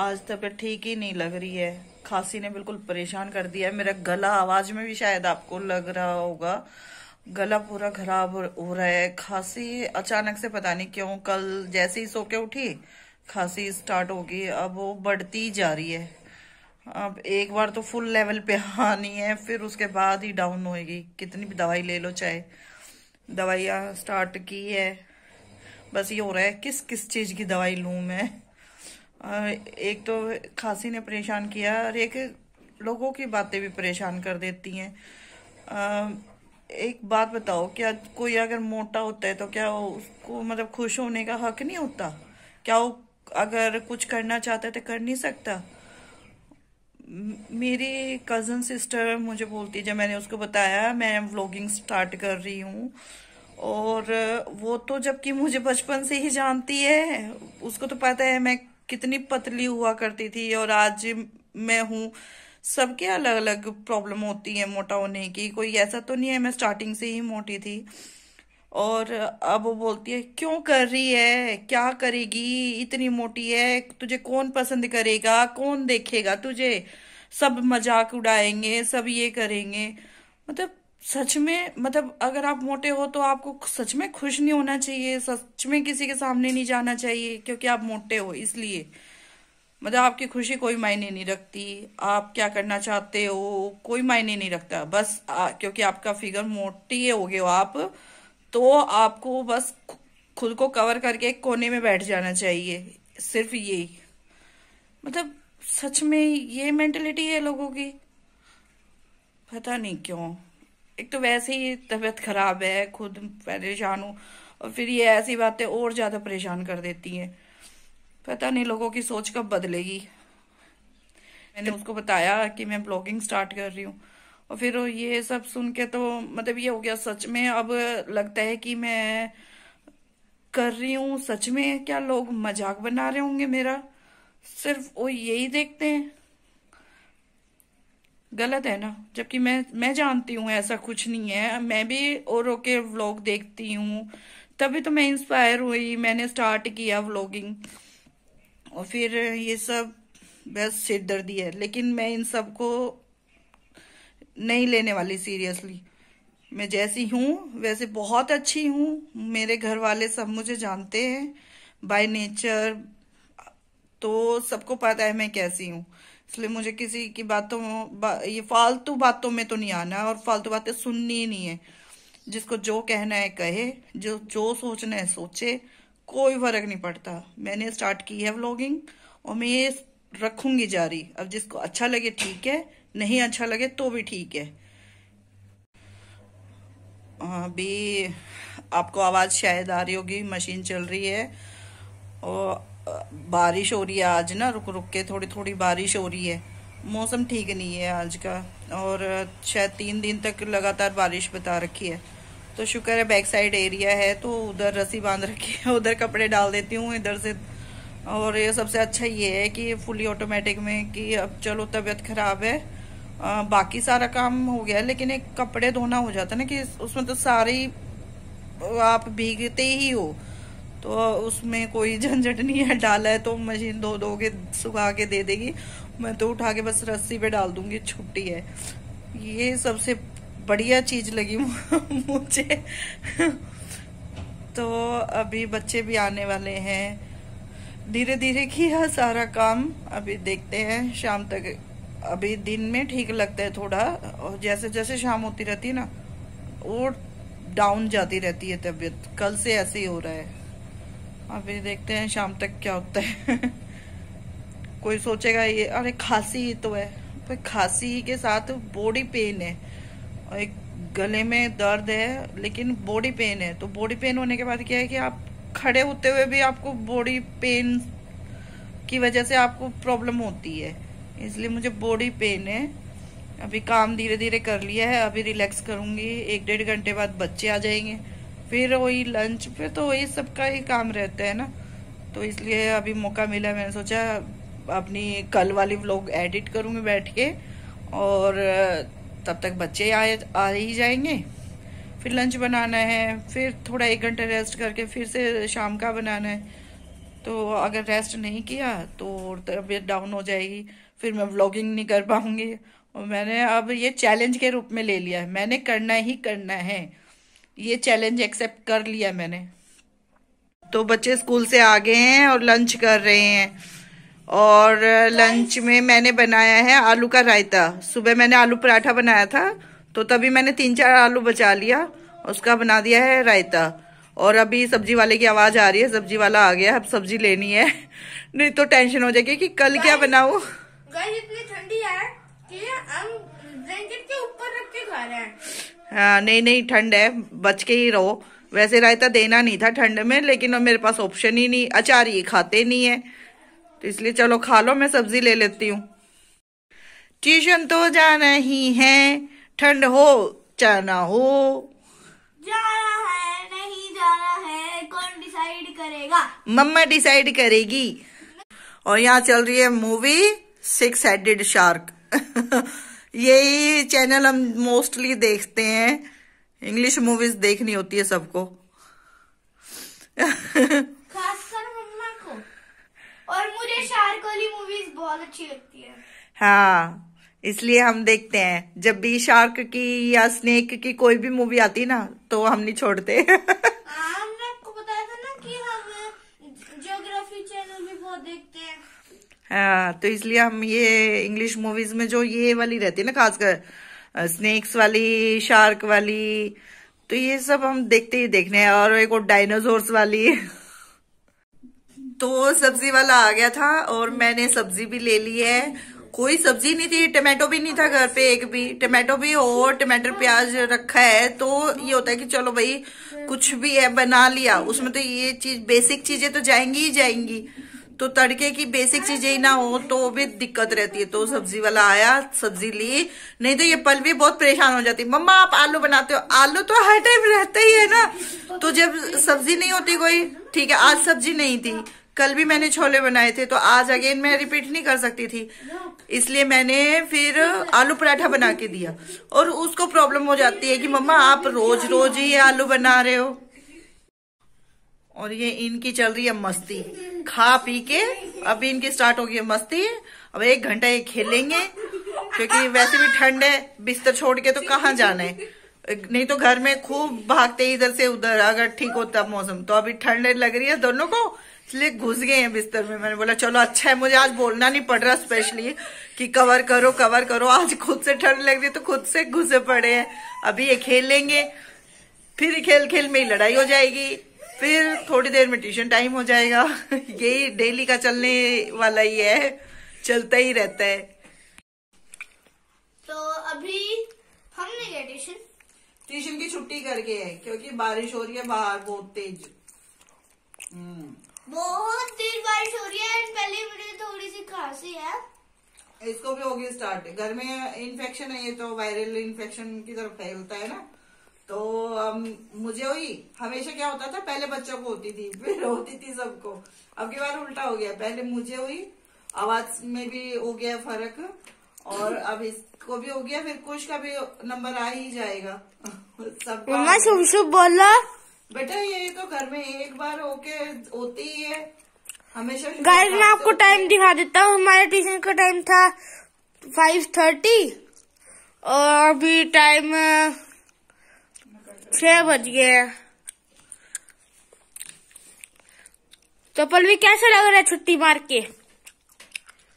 आज तबीयत ठीक ही नहीं लग रही है। खांसी ने बिल्कुल परेशान कर दिया है। मेरा गला आवाज़ में भी शायद आपको लग रहा होगा। गला पूरा खराब हो रहा है। खांसी अचानक से पता नहीं क्यों कल जैसे ही सो के उठी, खांसी स्टार्ट होगी अब वो बढ़ती जा रही है। अब एक बार तो फुल लेवल पे आनी है, फिर उसके बाद ही डाउन होएगी। कितनी भी दवाई ले लो चाहे। दवाइयाँ स्टार्ट की है। बस ये हो रहा है किस किस चीज़ की दवाई लूँ मैं? एक तो खांसी ने परेशान किया और एक लोगों की बातें भी परेशान कर देती हैं। एक बात बताओ, क्या कोई अगर मोटा होता है तो क्या उसको मतलब खुश होने का हक नहीं होता? क्या वो अगर कुछ करना चाहता है तो कर नहीं सकता? मेरी कज़न सिस्टर मुझे बोलती जब मैंने उसको बताया, मैं व्लॉगिंग स्टार्ट कर रही हूँ। और वो तो जबकि मुझे बचपन से ही जानती है, उसको तो पता है मैं कितनी पतली हुआ करती थी और आज मैं हूँ, सबके अलग अलग प्रॉब्लम होती है मोटा होने की। कोई ऐसा तो नहीं है, मैं स्टार्टिंग से ही मोटी थी। और अब वो बोलती है, क्यों कर रही है? क्या करेगी? इतनी मोटी है, तुझे कौन पसंद करेगा? कौन देखेगा तुझे? सब मज़ाक उड़ाएँगे, सब ये करेंगे। मतलब सच में मतलब अगर आप मोटे हो तो आपको सच में खुश नहीं होना चाहिए सच में किसी के सामने नहीं जाना चाहिए क्योंकि आप मोटे हो इसलिए। मतलब आपकी खुशी कोई मायने नहीं रखती आप क्या करना चाहते हो कोई मायने नहीं रखता। बस आ, क्योंकि आपका फिगर मोटी हो गए हो आप तो आपको बस खुद को कवर करके एक कोने में बैठ जाना चाहिए सिर्फ़ यही। मतलब सच में ये मेंटेलिटी है लोगों की। पता नहीं क्यों। एक तो वैसे ही तबीयत खराब है, खुद परेशान हूँ, और फिर ये ऐसी बातें और ज़्यादा परेशान कर देती हैं। पता नहीं लोगों की सोच कब बदलेगी। मैंने उसको बताया कि मैं ब्लॉगिंग स्टार्ट कर रही हूँ, और फिर ये सब सुन के तो मतलब ये हो गया सच में। अब लगता है कि मैं कर रही हूँ सच में। क्या लोग मज़ाक बना रहे होंगे मेरा? सिर्फ़ वो यही देखते हैं। गलत है ना? जबकि मैं मैं जानती हूँ ऐसा कुछ नहीं है। मैं भी औरों के व्लॉग देखती हूँ। तभी तो मैं इंस्पायर हुई, मैंने स्टार्ट किया व्लॉगिंग और फिर ये सब बस सिर दर्दी है लेकिन मैं इन सबको नहीं लेने वाली सीरियसली मैं जैसी हूँ, वैसे बहुत अच्छी हूँ। मेरे घर वाले सब मुझे जानते हैं। बाय नेचर तो सबको पता है मैं कैसी हूँ। इसलिए मुझे किसी की बातों बा, ये फालतू बातों में तो नहीं आना और फालतू बातें सुननी ही नहीं है। जिसको जो कहना है कहे जो जो सोचना है सोचे कोई फ़र्क नहीं पड़ता। मैंने स्टार्ट की है व्लॉगिंग और मैं ये रखूँगी जारी। अब जिसको अच्छा लगे ठीक है नहीं अच्छा लगे तो भी ठीक है। अभी आपको आवाज़ शायद आ रही होगी मशीन चल रही है और बारिश हो रही है आज ना रुक रुक के थोड़ी थोड़ी बारिश हो रही है। मौसम ठीक नहीं है आज का और शायद तीन दिन तक लगातार बारिश बता रखी है। तो शुक्र है बैक साइड एरिया है तो उधर रस्सी बाँध रखी है उधर कपड़े डाल देती हूँ इधर से। और ये सबसे अच्छा ये है कि फुली ऑटोमेटिक में कि अब चलो तबीयत खराब है। आ, बाकी सारा काम हो गया लेकिन एक कपड़े धोना हो जाता ना कि उसमें तो सारे आप भीगते ही हो। तो उसमें कोई झंझट नहीं है, डाला है तो मशीन धो धो के सुखा के दे देगी। मैं तो उठा के बस रस्सी पे डाल दूँगी, छुट्टी है। ये सबसे बढ़िया चीज़ लगी मुझे। तो अभी बच्चे भी आने वाले हैं। धीरे धीरे किया सारा काम। अभी देखते हैं, शाम तक अभी दिन में ठीक लगता है थोड़ा। और जैसे जैसे शाम होती रहती है ना, वो डाउन जाती रहती है तबीयत। कल से ऐसे ही हो रहा है। अभी देखते हैं शाम तक क्या होता है। कोई सोचेगा ये, अरे खांसी ही तो है। तो खांसी के साथ बॉडी पेन है। और एक गले में दर्द है, लेकिन बॉडी पेन है। तो बॉडी पेन होने के बाद क्या है कि आप खड़े होते हुए भी आपको बॉडी पेन की वजह से आपको प्रॉब्लम होती है। इसलिए मुझे बॉडी पेन है। अभी काम धीरे धीरे कर लिया है। अभी रिलैक्स करूँगी। एक डेढ़ घंटे बाद बच्चे आ जाएँगे। फिर वही लंच फिर तो वही सबका ही काम रहता है ना। तो इसलिए अभी मौका मिला मैंने सोचा अपनी कल वाली व्लॉग एडिट करूँगी बैठ के, और तब तक बच्चे आए आ ही जाएँगे। फिर लंच बनाना है, फिर थोड़ा एक घंटा रेस्ट करके फिर से शाम का बनाना है। तो अगर रेस्ट नहीं किया तो तबीयत डाउन हो जाएगी, फिर मैं व्लॉगिंग नहीं कर पाऊँगी। और मैंने अब ये चैलेंज के रूप में ले लिया है, मैंने करना ही करना है। ये चैलेंज एक्सेप्ट कर लिया मैंने। तो बच्चे स्कूल से आ गए हैं और लंच कर रहे हैं। और लंच में मैंने बनाया है आलू का रायता। सुबह मैंने आलू पराठा बनाया था तो तभी मैंने तीन चार आलू बचा लिया उसका बना दिया है रायता। और अभी सब्ज़ी वाले की आवाज़ आ रही है सब्ज़ी वाला आ गया अब सब्ज़ी लेनी है। नहीं तो टेंशन हो जाएगी कि कल क्या बनाऊ। इतनी ठंडी है कि हम ब्लैंकेट के ऊपर रख के खा रहे हैं। हाँ नहीं नहीं ठंड है बच के ही रहो। वैसे रायता देना नहीं था ठंड में लेकिन मेरे पास ऑप्शन ही नहीं अचार ये खाते नहीं है। तो इसलिए चलो खा लो मैं सब्ज़ी ले लेती हूँ। ट्यूशन तो जाना ही है ठंड हो जाना हो। जाना है नहीं जाना है कौन डिसाइड करेगा? मम्मा डिसाइड करेगी। और यहाँ चल रही है मूवी सिक्स हेडेड शार्क यही चैनल हम मोस्टली देखते हैं। इंग्लिश मूवीज़ देखनी होती है सबको। खासकर मम्मा को। और मुझे शार्क वाली मूवीज़ बहुत अच्छी लगती है। हाँ इसलिए हम देखते हैं। जब भी शार्क की या स्नेक की कोई भी मूवी आती ना तो हम नहीं छोड़ते हाँ मैं आपको बताया था ना कि हम ज्योग्राफी चैनल भी बहुत देखते हैं हाँ तो इसलिए हम ये इंग्लिश मूवीज़ में जो ये वाली रहती है ना, खासकर स्नेक्स वाली शार्क वाली तो ये सब हम देखते ही देखने हैं, और एक और डायनासोर्स वाली। तो सब्ज़ी वाला आ गया था, और मैंने सब्ज़ी भी ले ली है। कोई सब्ज़ी नहीं थी टमाटो भी नहीं था घर पे एक भी। टमाटो भी और टमाटर प्याज रखा है तो ये होता है कि चलो भाई, कुछ भी है, बना लिया। उसमें तो ये चीज़ बेसिक चीज़ें तो जाएँगी ही जाएँगी। तो तड़के की बेसिक चीज़ें ही ना हो तो भी दिक्कत रहती है। तो सब्ज़ी वाला आया, सब्ज़ी ली, नहीं तो ये पल भी बहुत परेशान हो जाती। मम्मा, आप आलू बनाते हो? आलू तो हर टाइम रहता ही है ना। तो जब सब्ज़ी नहीं होती कोई, ठीक है, आज सब्ज़ी नहीं थी, कल भी मैंने छोले बनाए थे तो आज अगेन मैं रिपीट नहीं कर सकती थी। इसलिए मैंने फिर आलू पराठा बना के दिया। और उसको प्रॉब्लम हो जाती है कि मम्मा, आप रोज रोज ही आलू बना रहे हो। और ये इनकी चल रही है मस्ती। खा पी के, अभी इनकी स्टार्ट हो गई है मस्ती। अब एक घंटा ये खेलेंगे, क्योंकि वैसे भी ठंड है, बिस्तर छोड़ के तो कहाँ जाना है? नहीं तो घर में खूब भागते इधर से उधर, अगर ठीक होता मौसम। तो अभी ठंड लग रही है दोनों को, इसलिए घुस गए हैं बिस्तर में। मैंने बोला, चलो अच्छा है, मुझे आज बोलना नहीं पड़ रहा स्पेशली कि कवर करो कवर करो। आज खुद से ठंड लग रही है तो खुद से घुसे पड़े हैं। अभी ये खेल लेंगे फिर खेल खेल में ही लड़ाई हो जाएगी। फिर थोड़ी देर में ट्यूशन टाइम हो जाएगा। यही डेली का चलने वाला ही है। चलता ही रहता है। तो अभी हमने गया ट्यूशन? ट्यूशन की छुट्टी करके है क्योंकि बारिश हो रही है बाहर बहुत तेज। हम्म। बहुत तेज बारिश हो रही है पहले मुझे थोड़ी सी खांसी है। इसको भी होगी स्टार्ट घर में इन्फेक्शन है ये तो वायरल इन्फेक्शन की तरफ़ फैलता है ना। तो um, मुझे हुई हमेशा क्या होता था पहले बच्चों को होती थी फिर होती थी सबको। अब की बार उल्टा हो गया पहले मुझे हुई आवाज़ में भी हो गया फ़र्क और अब इसको भी हो गया फिर कुछ का भी नंबर आ ही जाएगा। सब शुभ शुभ बोला। बेटा ये तो घर में एक बार होके होती ही है। हमेशा गाइस मैं आपको टाइम दिखा देता हूँ। हमारे ट्यूशन का टाइम था फाइव थर्टी और अभी टाइम छह बज गए तो पलवी कैसा लग रहा है छुट्टी मार के?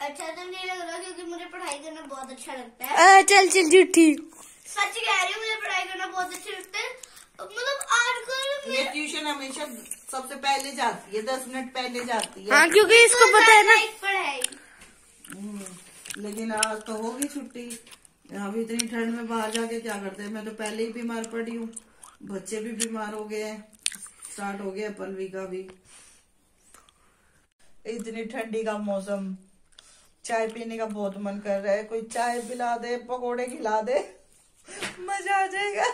अच्छा तो नहीं लग रहा क्योंकि मुझे पढ़ाई करना बहुत अच्छा लगता है। चल चल झूठी सच कह रही हूँ मुझे पढ़ाई करना बहुत अच्छा लगता है। मतलब आजकल ये ट्यूशन हमेशा सबसे पहले जाती है दस मिनट पहले जाती है। हाँ क्योंकि इसको तो पता है ना। पढ़ाई। हम्म, लेकिन आज तो होगी छुट्टी। अभी इतनी ठंड में बाहर जाके क्या करते हैं? मैं तो पहले ही बीमार पड़ी हूँ। बच्चे भी बीमार हो गए स्टार्ट हो गया पलवी का भी। इतनी ठंडी का मौसम। चाय पीने का बहुत मन कर रहा है। कोई चाय पिला दे पकोड़े खिला दे। मज़ा आ जाएगा।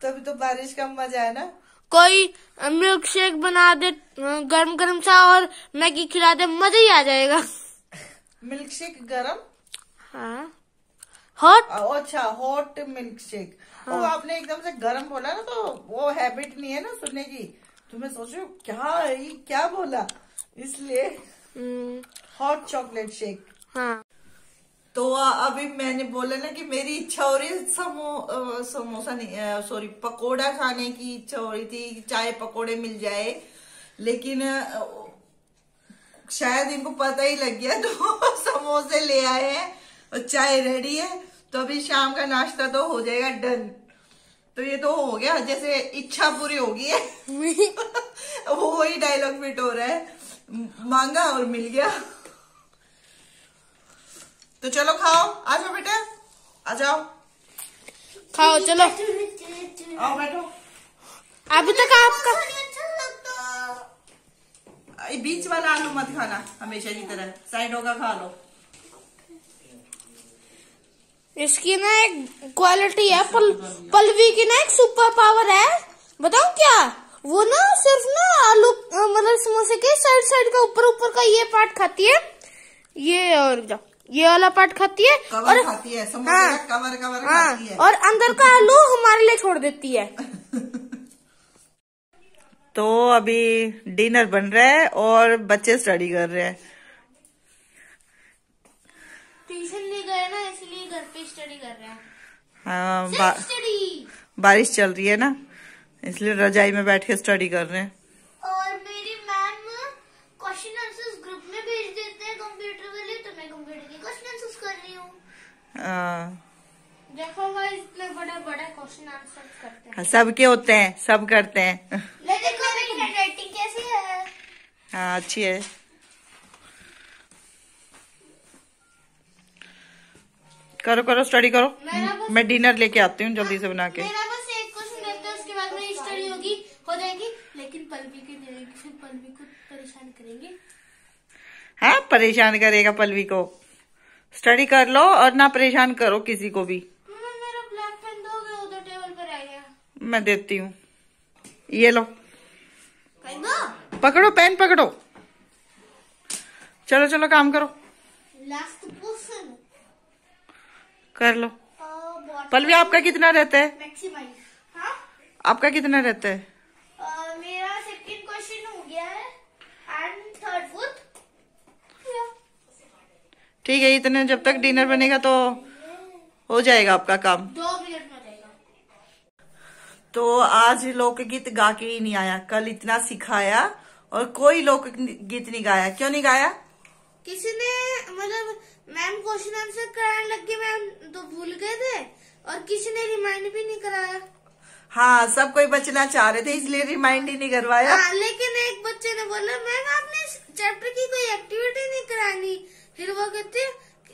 तभी तो बारिश का मज़ा है ना। कोई मिल्क शेक बना दे गरम गरम सा और मैगी खिला दे मज़ा ही आ जाएगा। मिल्क शेक गरम? हाँ। हॉट अच्छा हॉट मिल्क शेक हाँ। वो आपने एकदम से गर्म बोला ना तो वो हैबिट नहीं है ना सुनने की। तो मैं सोच रही हूँ क्या ये? क्या बोला? इसलिए हॉट चॉकलेट शेक हाँ। तो अभी मैंने बोला ना कि मेरी इच्छा हो रही समो, समोसा नहीं सॉरी पकोड़ा खाने की इच्छा हो रही थी चाय पकोड़े मिल जाए। लेकिन शायद इनको पता ही लग गया तो समोसे ले आए हैं और चाय रेडी है। तो अभी शाम का नाश्ता तो हो जाएगा डन। तो ये तो हो गया जैसे इच्छा पूरी होगी है। वो वही डायलॉग फिट हो रहा है। मांगा और मिल गया। तो चलो खाओ। आ जाओ बेटा। आ जाओ। खाओ चलो। आओ बैठो। अभी तक आपका बीच वाला आलू मत खाना हमेशा की तरह। साइड होगा खा लो। इसकी ना एक क्वालिटी है पल, पलवी की ना एक सुपर पावर है। बताऊ क्या? वो ना सिर्फ़ ना आलू मतलब समोसे के साइड साइड का ऊपर ऊपर का ये पार्ट खाती है। ये और ये वाला पार्ट खाती है कवर और खाती है समोसे हाँ, कवर कवर हाँ, खाती है। और अंदर का आलू हमारे लिए छोड़ देती है। तो अभी डिनर बन रहा है और बच्चे स्टडी कर रहे हैं। ट्यूशन नहीं गए ना इसलिए घर पे स्टडी कर रहे हैं। हाँ बा, बारिश चल रही है ना इसलिए रजाई में बैठ के स्टडी कर रहे हैं। और मेरी मैम क्वेश्चन आंसर्स ग्रुप में भेज देते हैं कंप्यूटर वाले तो मैं कंप्यूटर के क्वेश्चन आंसर्स कर रही हूँ। हाँ। देखो इतने बड़े बड़े क्वेश्चन आंसर करते हैं। सबके होते हैं सब करते हैं। मेरी हैंडराइटिंग कैसी है? हाँ अच्छी है। करो करो स्टडी करो। मैं डिनर लेके आती हूँ जल्दी से बना के। मेरा बस एक क्वेश्चन रहता है उसके बाद मेरी स्टडी होगी हो जाएगी। लेकिन पलवी के पलवी को परेशान करेंगे। हाँ परेशान करेगा पलवी को। स्टडी कर लो और ना परेशान करो किसी को भी। मेरा ब्लैक पेन दोगे उधर टेबल पर आएगा मैं देती हूँ। ये लो। पकड़ो पेन पकड़ो। चलो चलो काम करो। लास्ट कर लो। पलवी आपका कितना रहता है? हाँ? आपका कितना रहता है? मेरा सेकंड क्वेश्चन हो गया है। एंड थर्ड फोर्थ ठीक है इतने जब तक डिनर बनेगा तो हो जाएगा आपका काम। दो मिनट में तो आज लोकगीत गा के ही नहीं आया। कल इतना सिखाया और कोई लोकगीत नहीं गाया। क्यों नहीं गाया? किसी ने मतलब मैम क्वेश्चन आंसर कराने लग गए मैम तो भूल गए थे? और किसी ने रिमाइंड भी नहीं कराया? हाँ सब कोई बचना चाह रहे थे इसलिए रिमाइंड ही नहीं करवाया। हाँ, लेकिन एक बच्चे ने बोला मैम आपने चैप्टर की कोई एक्टिविटी नहीं करानी? फिर वो कहते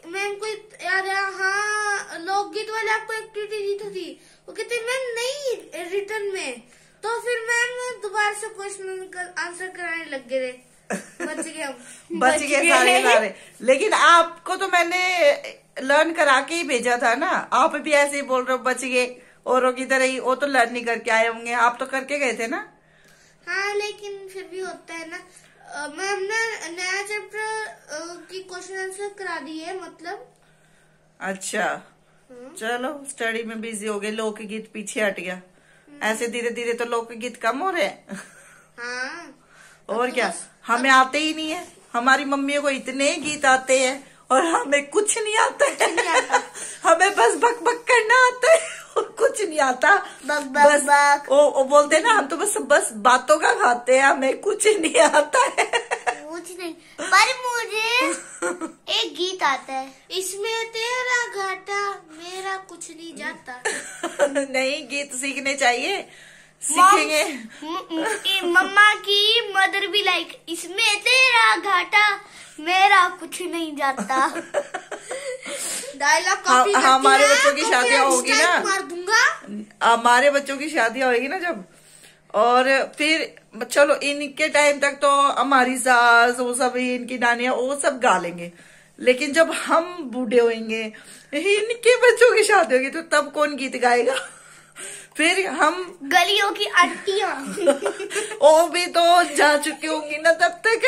मैम कोई याद है हाँ लोकगीत वाले आपको एक्टिविटी दी तो थी। वो कहते मैम नहीं रिटर्न में। तो फिर मैम दोबारा से क्वेश्चन आंसर कराने लग गए बच गए बच गए। सारे सारे लेकिन आपको तो मैंने लर्न करा के ही भेजा था ना। आप भी ऐसे ही बोल रहे हो बच गए। औरों की तरह ही वो तो लर्न नहीं करके आए होंगे। आप तो करके गए थे ना? हाँ लेकिन फिर भी होता है ना। मैम ने नया चैप्टर की क्वेश्चन आंसर करा दी है मतलब। अच्छा। हाँ। चलो स्टडी में बिज़ी हो गए। लोकगीत पीछे हट गया। हम्म। ऐसे धीरे धीरे तो लोकगीत कम हो रहे हैं। हाँ। और क्या? हमें आते ही नहीं है। हमारी मम्मियों को इतने गीत आते हैं और हमें कुछ नहीं आता है। हमें बस बक बक करना आता है और कुछ नहीं आता। बक बक बस बक। ओ, ओ बोलते ना हम तो बस बस बातों का खाते हैं हमें कुछ नहीं आता है। कुछ नहीं। पर मुझे एक गीत आता है। इसमें तेरा घाटा मेरा कुछ नहीं जाता। नहीं गीत सीखने चाहिए। सीखेंगे। मम्मा की मदर भी लाइक इसमें तेरा घाटा मेरा कुछ नहीं जाता. डायलॉग कॉपी हाँ, हमारे बच्चों की शादियाँ होगी ना। मार दूँगा। हमारे बच्चों की शादियाँ होगी ना जब। और फिर चलो इनके टाइम तक तो हमारी सास वो सब इनकी नानियाँ वो सब गा लेंगे। लेकिन जब हम बूढ़े होंगे इनके बच्चों की शादी होगी तो तब कौन गीत गाएगा? फिर हम गलियों की आंटियाँ वो भी तो जा चुकी होंगी ना तब तक।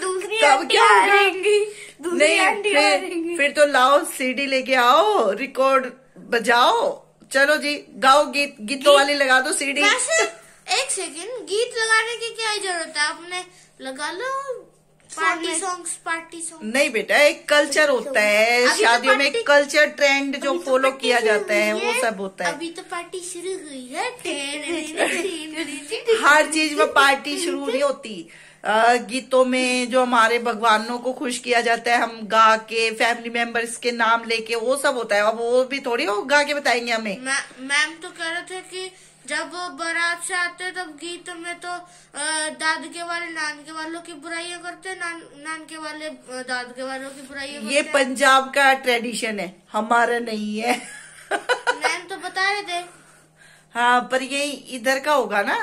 दूसरी तब क्या आएँगी नहीं फिर, फिर तो लाओ सीडी लेके आओ रिकॉर्ड बजाओ। चलो जी गाओ गीत गीतों वाली लगा दो सीडी एक सेकंड गीत लगाने की क्या ज़रूरत है? आपने लगा लो पार्टी सॉन्ग्स पार्टी सॉन्ग नहीं बेटा एक कल्चर होता है तो शादियों में पार्टी- कल्चर ट्रेंड जो अभी तो फॉलो किया जाता है वो सब होता है। अभी तो पार्टी शुरू हुई है। हर चीज़ में पार्टी शुरू नहीं होती गीतों में जो हमारे भगवानों को खुश किया जाता है हम गा के फैमिली मेंबर्स के नाम लेके वो सब होता है अब वो भी थोड़ी हो गा के बताएँगे हमें मैम तो कह रहे थे कि जब वो बारात से आते हैं, तब गीत में तो दाद के वाले नान के वालों की बुराइयाँ करते हैं नान नान के वाले दाद के वालों की बुराइयाँ ये पंजाब का ट्रेडिशन है हमारा नहीं है। हैं मैम तो बता रहे थे। हाँ पर ये इधर का होगा ना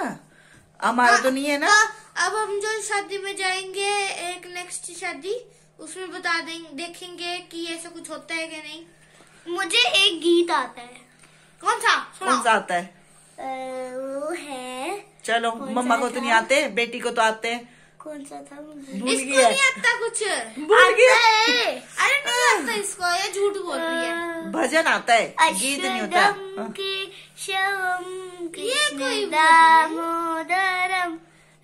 हमारा तो नहीं है ना। हाँ, अब हम जो शादी में जाएँगे एक नेक्स्ट शादी उसमें बता देंगे देखेंगे कि ऐसा कुछ होता है कि नहीं। मुझे एक गीत आता है। कौन सा? कौन सा आता है? वो है चलो मम्मा को तो नहीं आते बेटी को तो आते हैं। कौन सा था भूल इसको नहीं आता कुछ। भूल गया। अरे नहीं आता इसको ये झूठ बोल रही है। भजन आता है गीत नहीं होता। हाँ। ये कोई दामोदरम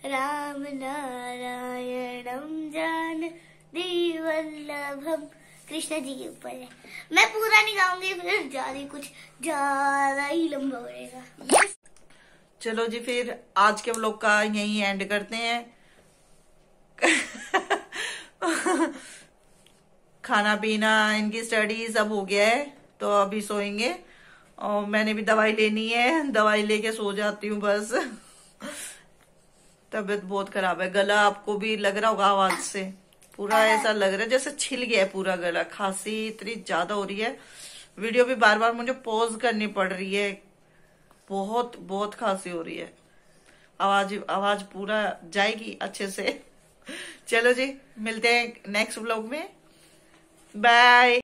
राम नारायणम जान दी वल्लभम कृष्ण जी के ऊपर है। मैं पूरा नहीं गाऊँगी, फिर ज़्यादा कुछ ज़्यादा ही लंबा हो जाएगा चलो जी, फिर आज के व्लॉग का यही एंड करते हैं। खाना पीना, इनकी स्टडी सब हो गया है तो अभी सोएँगे। और मैंने भी दवाई लेनी है, दवाई लेके सो जाती हूँ बस। तबीयत बहुत खराब है। गला आपको भी लग रहा होगा आवाज़ से। पूरा ऐसा लग रहा है जैसे छिल गया है पूरा गला। खांसी इतनी ज़्यादा हो रही है। वीडियो भी बार बार मुझे पॉज करनी पड़ रही है। बहुत बहुत खांसी हो रही है। आवाज़ आवाज़ पूरा जाएगी अच्छे से। चलो जी, मिलते हैं नेक्स्ट ब्लॉग में। बाय